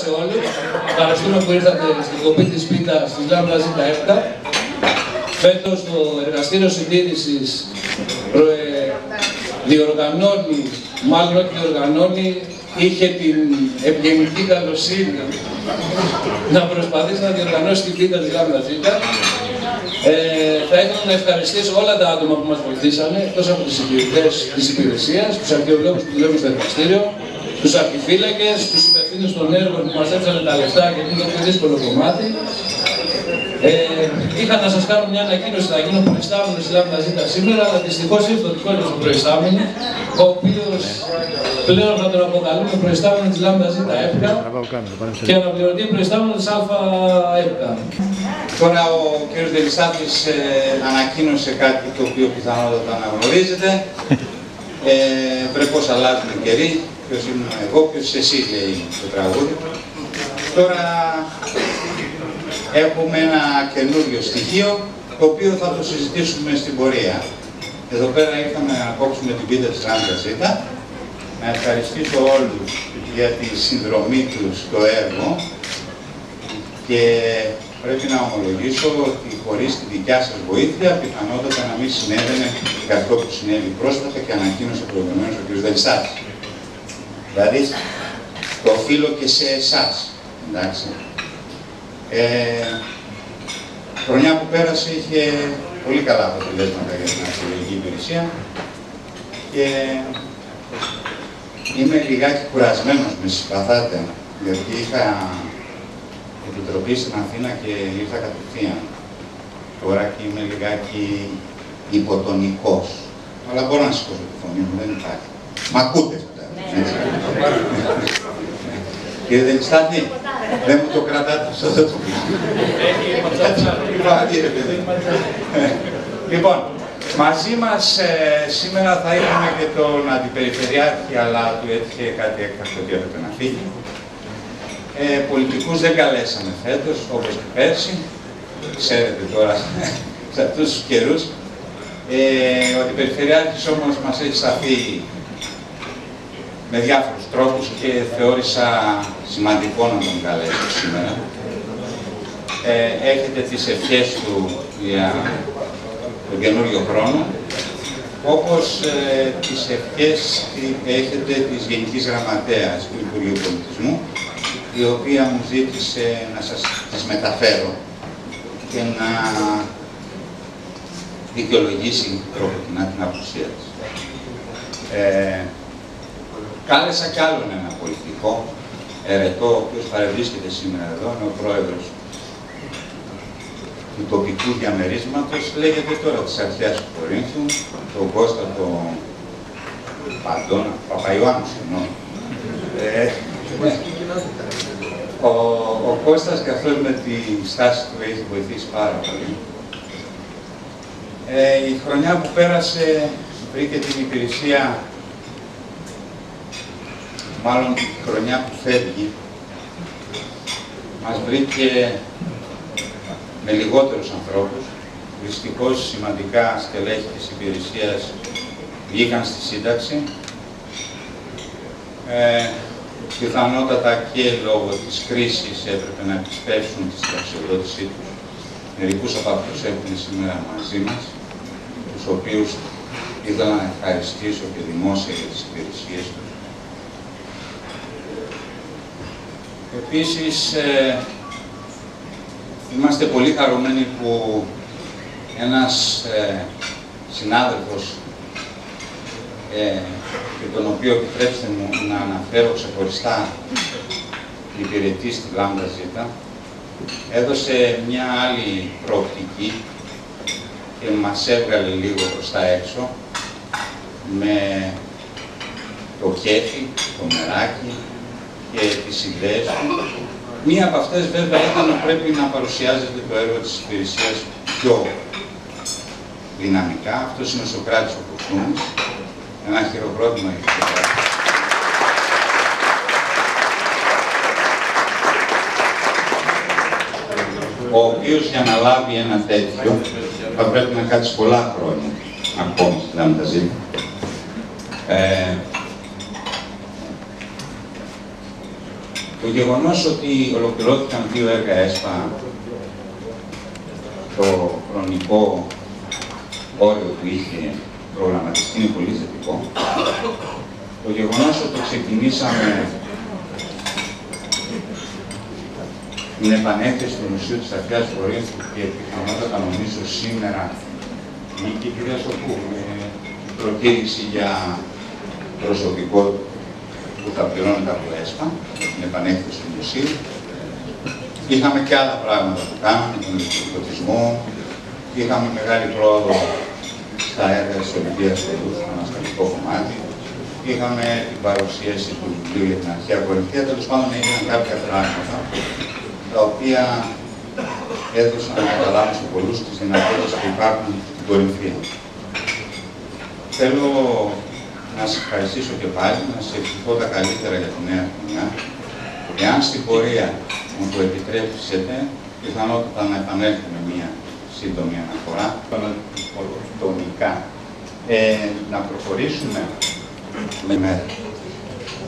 σε όλους. Ευχαριστούμε που ήρθατε στην κοπή της πίτας της Λάμπρα Ζήτα Έπτα. Φέτος το εργαστήριο συντήρησης ε, διοργανώνει, μάλλον όχι διοργανώνει, είχε την ευγενική καλοσύνη να προσπαθήσει να διοργανώσει την πίτα της Λάμπρα Ζήτα. Ε, θα ήθελα να ευχαριστήσω όλα τα άτομα που μας βοηθήσανε, εκτός από τις υπηρεσίες της υπηρεσίας, τους αρχαιολόγους που δουλεύουν στο εργαστήριο, τους αρχιφύλακες, τους υπευθύνους των έργων που μας έφτανε τα λεφτά και είναι το πιο δύσκολο κομμάτι. Ε, είχα να σας κάνω μια ανακοίνωση, θα γίνω προϊστάμενος στη Λάμπτα Ζήτα σήμερα, αλλά δυστυχώς ήρθε ο δικός του προϊστάμενος, ο οποίος πλέον θα τον αποκαλούμε προϊστάμενος της Λάμπτα Ζήτα ΕΠΚΑ και αναπληρωτή προϊστάμενος της ΑΕΠΚΑ. Τώρα ο κ. Δελισάτης ε, ανακοίνωσε κάτι το οποίο πιθανότατα αναγνωρίζετε. Ε, πρέπει πως αλλάζουν οι καιροί, ποιος ήμουν εγώ, ποιος εσύ λέει το τραγούδι. Τώρα έχουμε ένα καινούριο στοιχείο, το οποίο θα το συζητήσουμε στην πορεία. Εδώ πέρα ήρθαμε να κόψουμε την πίτα της Ράντα Ζήτα, να ευχαριστήσω όλους για τη συνδρομή τους στο έργο και πρέπει να ομολογήσω ότι χωρίς τη δικιά σας βοήθεια πιθανότατα να μην συνέβαινε και αυτό που συνέβη πρόσφατα και ανακοίνωσε προηγουμένως ο κ. Δελσάτης. Δηλαδή, το οφείλω και σε εσάς. Εντάξει. Ε, χρονιά που πέρασε είχε πολύ καλά αποτελέσματα για την αρχαιολογική υπηρεσία και είμαι λιγάκι κουρασμένος, με συμπαθάτε, γιατί είχα επιτροπή στην Αθήνα και ήρθα κατευθείαν. Τώρα και είμαι λιγάκι υποτονικός. Αλλά μπορώ να σηκώσω τη φωνή μου, δεν υπάρχει. Μ' ακούτε Κύριε Δελιστάτη, δεν μου το κρατάτε, αυτό δεν το Λοιπόν, μαζί μας ε, σήμερα θα είχαμε και τον Αντιπεριφερειάρχη, αλλά του έτυχε κάτι έκτακτο και έπρεπε να φύγει. Ε, πολιτικούς δεν καλέσαμε φέτος, όπως και πέρσι. Ξέρετε τώρα, σε αυτούς τους καιρούς. Ε, ο Αντιπεριφερειάρχης όμως μας έχει σταθεί με διάφορους τρόπους και θεώρησα σημαντικό να τον καλέσω σήμερα. Ε, έχετε τις ευχές του για τον καινούριο χρόνο, όπως ε, τις ευχές έχετε της Γενικής Γραμματέας του Υπουργείου Πολιτισμού, η οποία μου ζήτησε να σας τις μεταφέρω και να δικαιολογήσει τρόπος την απουσία της. Ε, Κάλεσα κι άλλον ένα πολιτικό, ερετό, ο οποίος παρευρίσκεται σήμερα εδώ, είναι ο πρόεδρος του τοπικού διαμερίσματος, λέγεται τώρα της αρχαίας του Κορίνθου, τον Κώστα, τον Παντώνα, Παπαϊωάννου, συγγνώμη. Ε, ο, ο Κώστας καθώς με τη στάση του έχει βοηθήσει πάρα πολύ. Ε, η χρονιά που πέρασε βρήκε την υπηρεσία μάλλον η χρονιά που φεύγει, μας βρήκε με λιγότερους ανθρώπους. Δυστυχώς σημαντικά στελέχη της υπηρεσίας βγήκαν στη σύνταξη. Ε, πιθανότατα και λόγω της κρίσης έπρεπε να επισπεύσουν τη συνταξιοδότησή τους. Μερικούς από αυτούς έχουν σήμερα μαζί μας, τους οποίους ήθελα να ευχαριστήσω και δημόσια για τις υπηρεσίες τους. Επίσης, ε, είμαστε πολύ χαρούμενοι που ένας ε, συνάδελφος ε, και τον οποίο επιτρέψτε μου να αναφέρω ξεχωριστά υπηρετή στη Λάμδα Ζήτα, έδωσε μια άλλη προοπτική και μας έβγαλε λίγο προς τα έξω με το κέφι, το μεράκι, και τις ιδέες του. Μία από αυτές βέβαια ήταν ότι πρέπει να παρουσιάζεται το έργο της υπηρεσίας πιο δυναμικά. Αυτός είναι ο Σοκράτης ο Κοστούμης. Ένα χειροκρότημα για το ο οποίος για να λάβει ένα τέτοιο θα πρέπει να κάτσει πολλά χρόνια ακόμη στην Λαμπταζή. Το γεγονός ότι ολοκληρώθηκαν δύο έργα ΕΣΠΑ, το χρονικό όριο που είχε προγραμματιστεί είναι πολύ θετικό. Το γεγονός ότι ξεκινήσαμε την επανέκθεση του Μουσείου της Αρχαίας Πορείας και πιθανότατα νομίζω σήμερα η κυρία Σοκού με προκήρυξη για προσωπικό που θα πληρώνεται από ΕΣΠΑ, την επανέκθεση του Μουσείου. Είχαμε και άλλα πράγματα που κάναμε, τον ηλεκτροκοτισμό, είχαμε μεγάλη πρόοδο στα έργα της Ολυμπίας του στο ανασταλικό κομμάτι, είχαμε την παρουσίαση του βιβλίου για την αρχαία κορυφαία, τέλος πάντων έγιναν κάποια πράγματα τα οποία έδωσαν να καταλάβουν σε πολλούς τις δυνατότητες που υπάρχουν στην κορυφή. Θέλω να σας ευχαριστήσω και πάλι, να σας ευχηθώ τα καλύτερα για τη νέα χρονιά. Εάν στην πορεία μου το επιτρέψετε, πιθανότατα να επανέλθουμε μία σύντομη αναφορά, τονικά, ε, να προχωρήσουμε με μέρα.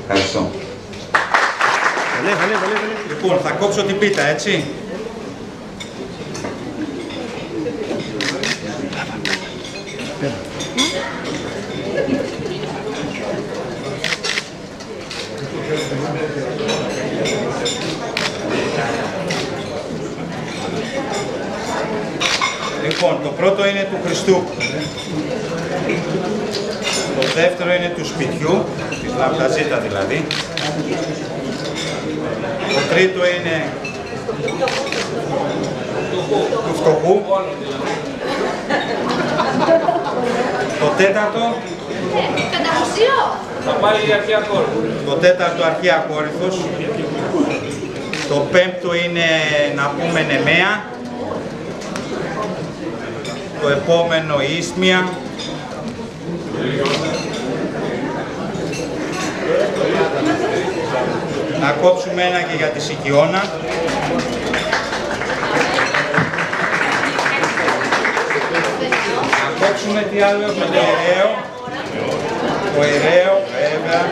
Ευχαριστώ. Λοιπόν, θα κόψω την πίτα, έτσι. Λοιπόν, το πρώτο είναι του Χριστού. Το δεύτερο είναι του σπιτιού, της Λαμπταζίτα δηλαδή. Το τρίτο είναι του φτωχού. Το τέταρτο Θα πάρει η αρχαία κόρη. το τέταρτο αρχαία κόρυφος. Το πέμπτο είναι να πούμε Νεμαία. Το επόμενο Ίσμια. Να κόψουμε ένα και για τη Σικιώνα. Να κόψουμε τι άλλο έχουμε το Ιραίο. Το Ιραίο, βέβαια.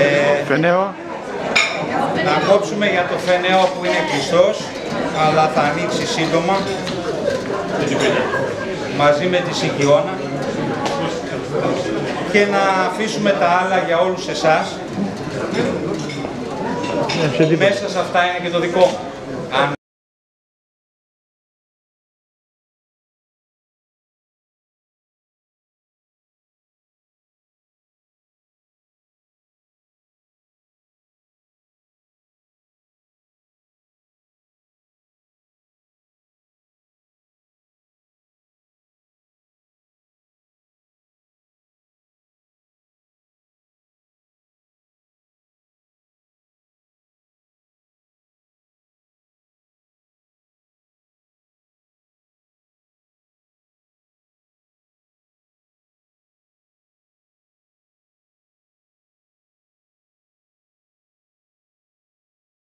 Ε, Φενέο. να κόψουμε για το φενέο που είναι κλειστός, αλλά θα ανοίξει σύντομα. Μαζί με τη Σικιώνα. Και να αφήσουμε τα άλλα για όλους εσάς. Ε, σε τίποτα. Μέσα σε αυτά είναι και το δικό μου.